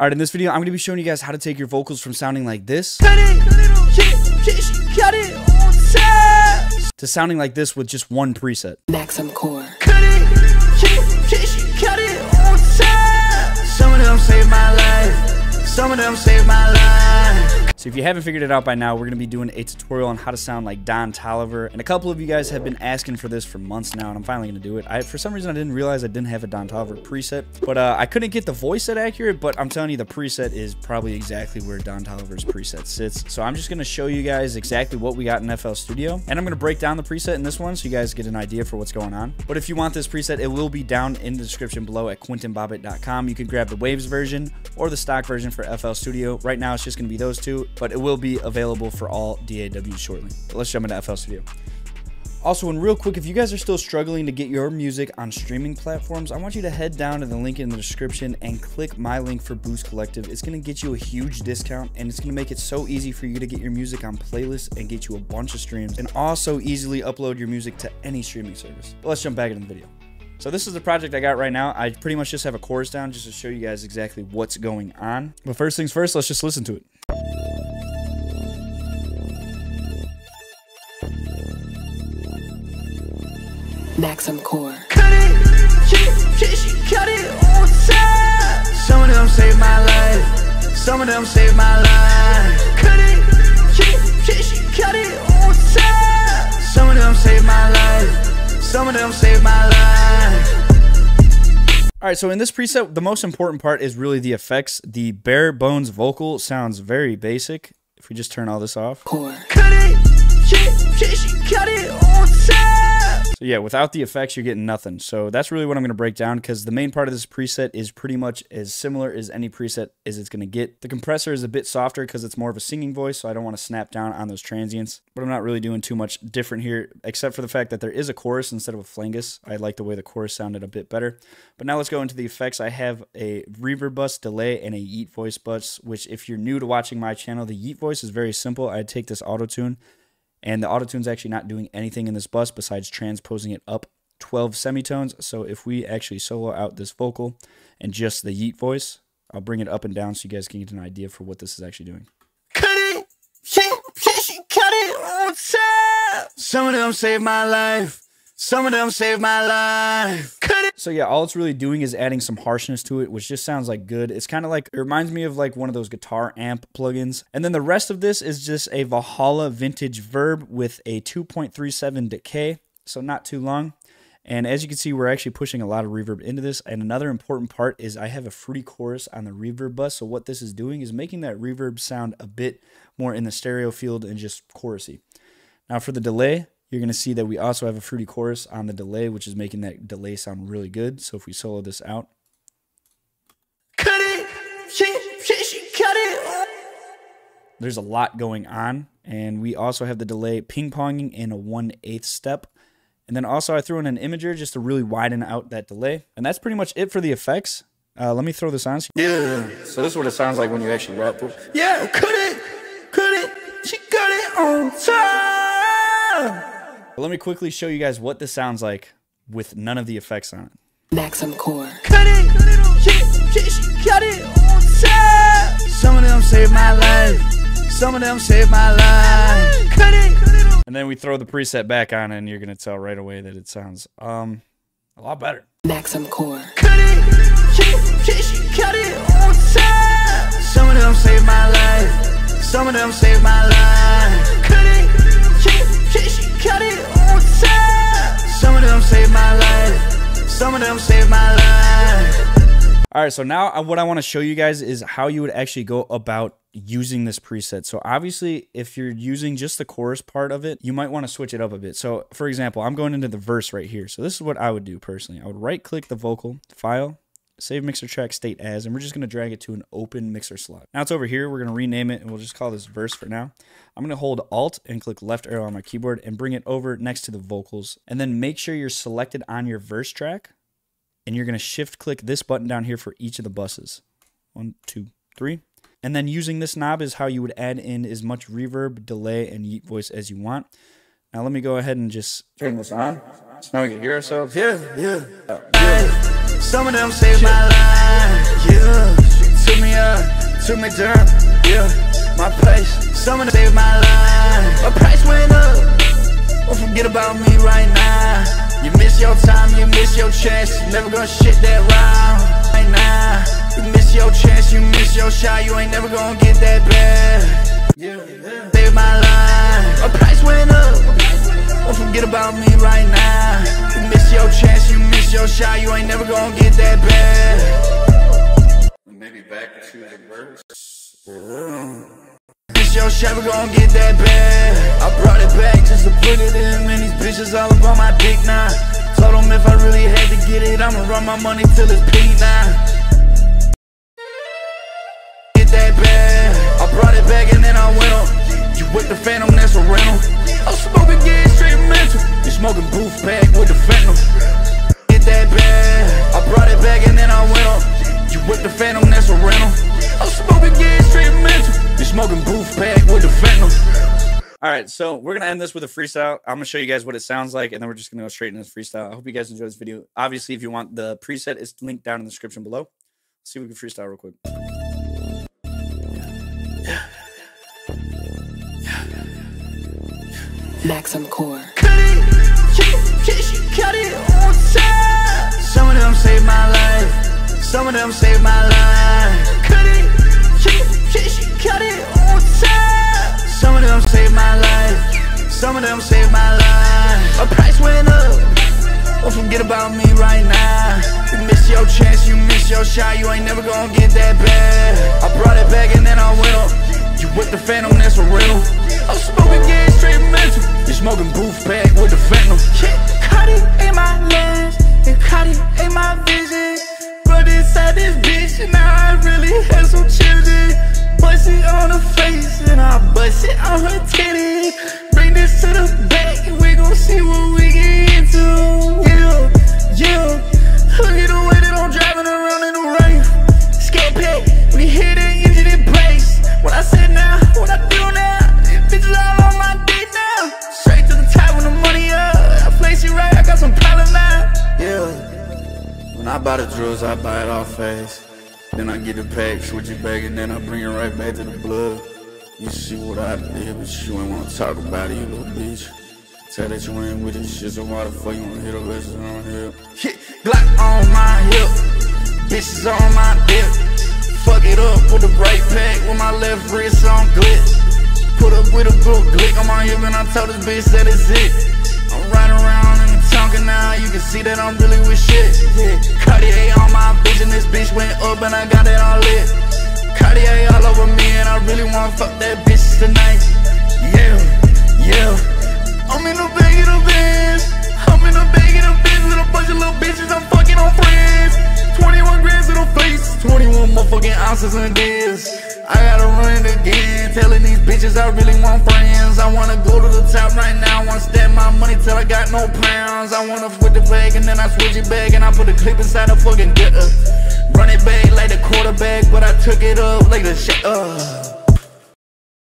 All right, in this video, I'm going to be showing you guys how to take your vocals from sounding like this it, cut it on time. to sounding like this with just one preset. Maxim Core. Cut it, cut it. Some of them saved my life. Some of them saved my life. If you haven't figured it out by now, we're going to be doing a tutorial on how to sound like Don Toliver. And a couple of you guys have been asking for this for months now, and I'm finally going to do it. I, for some reason, I didn't realize I didn't have a Don Toliver preset, but uh, I couldn't get the voice set accurate, but I'm telling you, the preset is probably exactly where Don Toliver's preset sits. So I'm just going to show you guys exactly what we got in FL Studio, and I'm going to break down the preset in this one so you guys get an idea for what's going on. But if you want this preset, it will be down in the description below at quintonbobbitt.com. You can grab the Waves version or the stock version for FL Studio. Right now, it's just going to be those two, but it will be available for all DAWs shortly. But let's jump into FL Studio. Also, and real quick, if you guys are still struggling to get your music on streaming platforms, I want you to head down to the link in the description and click my link for Boost Collective. It's going to get you a huge discount and it's going to make it so easy for you to get your music on playlists and get you a bunch of streams and also easily upload your music to any streaming service. But let's jump back into the video. So this is the project I got right now. I pretty much just have a chorus down just to show you guys exactly what's going on. But first things first, let's just listen to it. Maxim Core. Cut it, cut it on time. Some of them saved my life. Some of them saved my life. Cut it, cut it on time. Some of them saved my life. Some of them saved my life. All right, so in this preset, the most important part is really the effects. The bare bones vocal sounds very basic. If we just turn all this off. Core. Cut it, cut it on time. So yeah, without the effects, you're getting nothing. So that's really what I'm going to break down because the main part of this preset is pretty much as similar as any preset as it's going to get. The compressor is a bit softer because it's more of a singing voice, so I don't want to snap down on those transients. But I'm not really doing too much different here, except for the fact that there is a chorus instead of a flangus. I like the way the chorus sounded a bit better. But now let's go into the effects. I have a reverb bus, delay, and a yeet voice bus, which if you're new to watching my channel, the yeet voice is very simple. I take this auto tune and the autotune's actually not doing anything in this bus besides transposing it up 12 semitones. So if we actually solo out this vocal and just the yeet voice, I'll bring it up and down so you guys can get an idea for what this is actually doing. Cut it, cut it on time. Some of them saved my life. Some of them saved my life. So yeah, all it's really doing is adding some harshness to it, which just sounds like good. It's kind of like it reminds me of like one of those guitar amp plugins. And then the rest of this is just a Valhalla vintage verb with a 2.37 decay, so not too long. And as you can see, we're actually pushing a lot of reverb into this. And another important part is I have a fruity chorus on the reverb bus. So what this is doing is making that reverb sound a bit more in the stereo field and just chorusy. Now for the delay, you're going to see that we also have a fruity chorus on the delay, which is making that delay sound really good. So if we solo this out, Cut it, cut it. there's a lot going on. And we also have the delay ping ponging in a 1 8 step. And then also I threw in an imager just to really widen out that delay. And that's pretty much it for the effects. Uh, let me throw this on. Yeah, So this is what it sounds like when you actually rap. yeah, cut it, cut it. She cut it on time. Let me quickly show you guys what this sounds like with none of the effects on it. Maxim Core. Cut it, cut it on time. Some of them saved my life. Some of them saved my life. Cut it. And then we throw the preset back on and you're going to tell right away that it sounds um a lot better. Maxim Core. Cut it, cut it on time. Some of them saved my life. Some of them saved my life. Some of them saved my life. All right, so now what I want to show you guys is how you would actually go about using this preset. So obviously, if you're using just the chorus part of it, you might want to switch it up a bit. So for example, I'm going into the verse right here. So this is what I would do personally. I would right click the vocal file, save mixer track state as, and we're just going to drag it to an open mixer slot. Now it's over here. We're going to rename it and we'll just call this verse for now. I'm going to hold alt and click left arrow on my keyboard and bring it over next to the vocals. And then make sure you're selected on your verse track and you're going to shift click this button down here for each of the buses. One, two, three. And then using this knob is how you would add in as much reverb, delay, and yeet voice as you want. Now let me go ahead and just turn this on. So now we can hear ourselves. Yeah, yeah. yeah. Some of them saved my life. Yeah, took me up. took me down, yeah, my pace. Some of them saved my life. Chance. Never gonna shit that round right now. You miss your chance, you miss your shot. You ain't never gonna get that bad. Yeah, save my life. My price went up. Don't forget about me right now. You miss your chance, you miss your shot. You ain't never gonna get that bad. Maybe back to the verse. Miss your shot, we gon' get that bad. I brought it back just to put it in. Get it, I'ma run my money till it's peak now. Get that bad. I brought it back and then I went up. You with the phantom, that's a rental. I'm smoking gas straight mental. You smoking booth pack right, so we're gonna end this with a freestyle. I'm gonna show you guys what it sounds like, and then we're just gonna go straight into this freestyle. I hope you guys enjoy this video. Obviously, if you want the preset, it's linked down in the description below. Let's see if we can freestyle real quick. Maxim Core. Cut it, yeah, yeah, she cut it on time. Some of them saved my life. Some of them saved my life. Some of them saved my life. My price went up. Don't forget about me right now. You miss your chance, you miss your shot. You ain't never gonna get that bad. I brought it back and then I went up. You with the phantom, that's a rental. I'm smoking gas straight mental. You smoking booth pack with the fentanyl. Shit, Cuddy ain't my lens, and Cuddy ain't my vision. But inside this bitch, now I really have some children. Bust it on her face, and I bust it on her titty. Bring this to the back, and we gon' see what we get into. Yeah, yeah. Look at the way that I'm driving around in the rain. Scared pack, when you hear that engine, it breaks. What I said now, what I do now. Bitches all on my dick now. Straight to the top when the money up. I place it right, I got some problems now. Yeah. When I buy the drugs, I buy it off fast. Then I get the pack, switch it back, and then I bring it right back to the blood. You see what I did, but you ain't wanna talk about it, you little bitch. Tell that you ain't with this shit, so why the fuck you wanna hit a bitch on hip? Hit Glock on my hip, bitches on my dip. Fuck it up with the right pack, with my left wrist on glit. Put up with a good glick on my hip, and I told this bitch that it's it. I'm riding around in the Tonka now, you can see that I'm really with shit. Yeah. Cartier on my vision, this bitch went up and I got it all lit. Cartier all over and really wanna fuck that bitch tonight. Yeah, yeah. I'm in the bag of the Benz. I'm in the bag of the Benz with a bunch of little bitches. I'm fucking on friends. 21 grams in the face, 21 motherfucking ounces in this. I gotta run it again, telling these bitches I really want friends. I wanna go to the top right now, I wanna stack my money till I got no pounds. I wanna with the bag and then I switch it back and I put the clip inside the fucking gutter. Run it back like the quarterback, but I took it up like the shit. Uh.